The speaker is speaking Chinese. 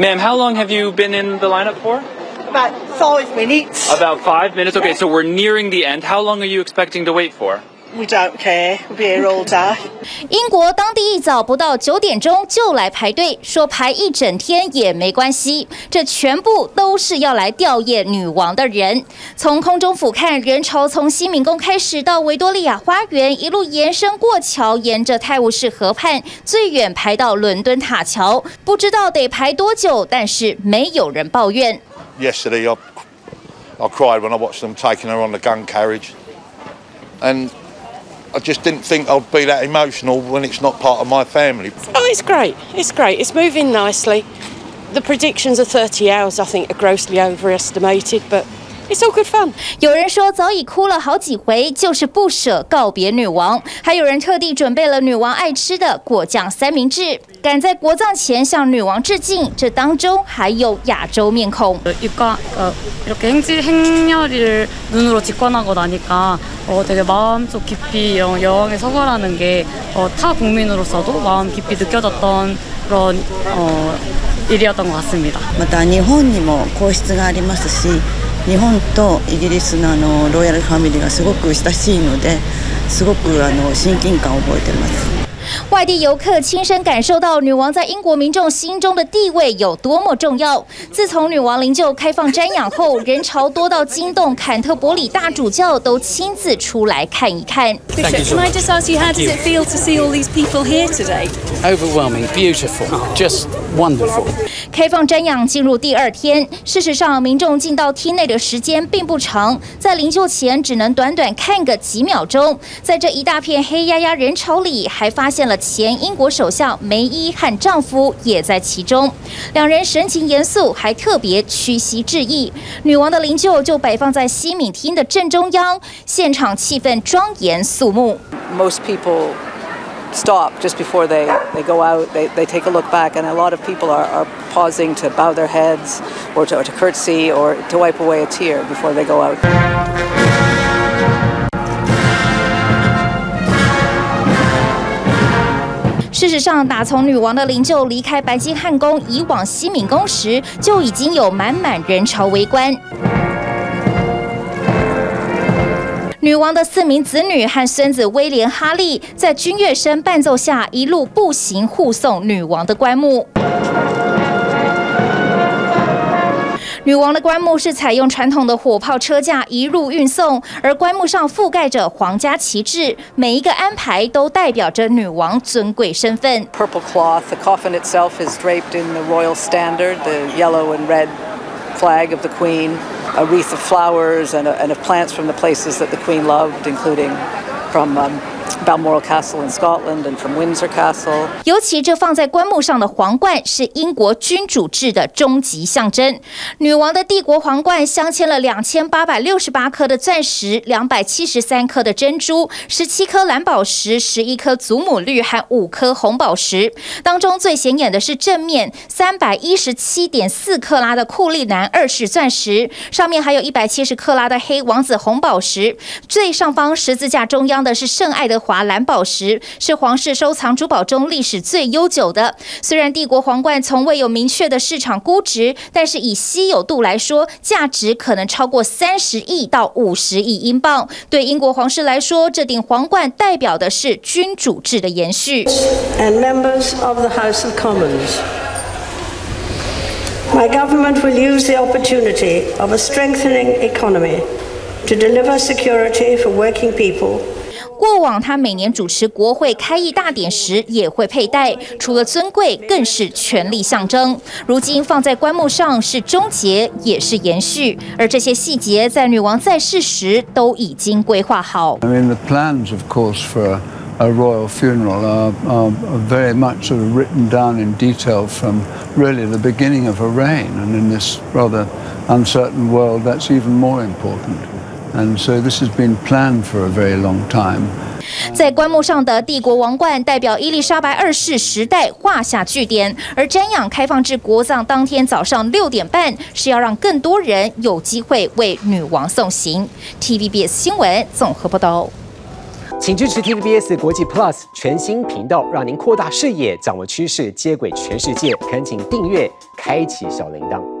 Ma'am, how long have you been in the lineup for? About five minutes. About five minutes. Okay, so we're nearing the end. How long are you expecting to wait for? We don't care. We'll be here all day. 英国当地一早不到九点钟就来排队，说排一整天也没关系。这全部都是要来吊唁女王的人。从空中俯瞰，人潮从西敏宫开始到维多利亚花园，一路延伸过桥，沿着泰晤士河畔，最远排到伦敦塔桥。不知道得排多久，但是没有人抱怨。Yesterday, I, I cried when I watched them taking her on the gun carriage, and I just didn't think I'd be that emotional when it's not part of my family. Oh, it's great. It's great. It's moving nicely. The predictions of 30 hours, I think, are grossly overestimated, but It's all good fun。有人说早已哭了好几回，就是不舍告别女王。还有人特地准备了女王爱吃的果酱三明治，赶在国葬前向女王致敬。这当中还有亚洲面孔。이거이렇게행지행렬을눈으로직관하고나니까어되게마음속깊이여왕의서거라는게어타국민으로서도마음깊이느껴졌던그런어일이었던것같습니다また日本にも皇室がありますし。 日本とイギリスのあのロイヤルファミリーがすごく親しいのですごくあの親近感を覚えています。外地游客亲身感受到女王在英国民众心中的地位有多么重要。自从女王灵柩开放瞻仰后，人潮多到惊动坎特伯里大主教都亲自出来看一看。Can I just ask you, how does it feel to see all these people here today? Overwhelming, beautiful, just wonderful. 开放瞻仰进入第二天，事实上，民众进到厅内的时间并不长，在灵柩前只能短短看个几秒钟。在这一大片黑压压人潮里，还发现了前英国首相梅伊和丈夫也在其中，两人神情严肃，还特别屈膝致意。女王的灵柩就摆放在西敏厅的正中央，现场气氛庄严肃穆。Most people. stop just before they, they go out. They, they take a look back, and a lot of people are, are pausing to bow their heads or to, or to curtsy or to wipe away a tear before they go out. 事实上，打从女王的灵柩离开白金汉宫，以往西敏宫时，就已经有满满人潮围观。女王的四名子女和孙子威廉·哈利在军乐声伴奏下，一路步行护送女王的棺木。女王的棺木是采用传统的火炮车架一路运送，而棺木上覆盖着皇家旗帜，每一个安排都代表着女王尊贵身份。Purple cloth. The coffin itself is draped in the royal standard, the yellow and red flag of the Queen. a wreath of flowers and, and of plants from the places that the Queen loved, including from um, Balmoral Castle in Scotland and from Windsor Castle。尤其这放在棺木上的皇冠是英国君主制的终极象征。女王的帝国皇冠镶嵌了两千八百六十八颗的钻石、两百七十三颗的珍珠、十七颗蓝宝石、十一颗祖母绿和五颗红宝石。当中最显眼的是正面三百一十七点四克拉的库利南二世钻石，上面还有一百七十克拉的黑王子红宝石。最上方十字架中央的是圣爱德。华蓝宝石是皇室收藏珠宝中历史最悠久的。虽然帝国皇冠从未有明确的市场估值，但是以稀有度来说，价值可能超过三十亿到五十亿英镑。对英国皇室来说，这顶皇冠代表的是君主制的延续。And members of the House of Commons, my government will use the opportunity of a strengthening economy to deliver security for working people. 过往他每年主持国会开议大典时也会佩戴，除了尊贵，更是权力象征。如今放在棺木上是终结，也是延续。而这些细节在女王在世时都已经规划好。I mean the plans, of course, for a royal funeral are are very much sort of written down in detail from really the beginning of her reign, and in this rather uncertain world, that's even more important. And so this has been planned for a very long time. 在棺木上的帝国王冠代表伊丽莎白二世时代画下句点，而瞻仰开放至国葬当天早上六点半，是要让更多人有机会为女王送行。TVBS 新闻综合报道。请支持 TVBS 国际 Plus 全新频道，让您扩大视野，掌握趋势，接轨全世界。恳请订阅，开启小铃铛。